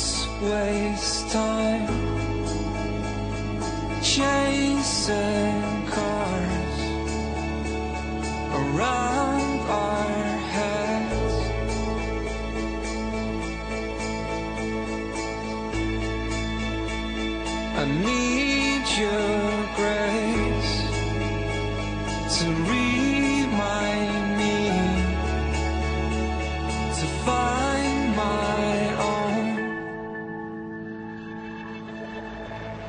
Let's waste time chasing cars around our heads. I need your grace to remind me to find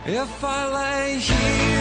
If I lay here,